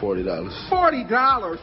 Forty dollars. Forty dollars.